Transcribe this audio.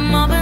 I'm over